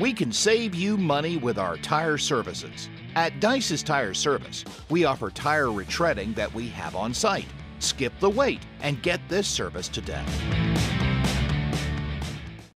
We can save you money with our tire services. At Dice's Tire Service, we offer tire retreading that we have on site. Skip the wait and get this service today.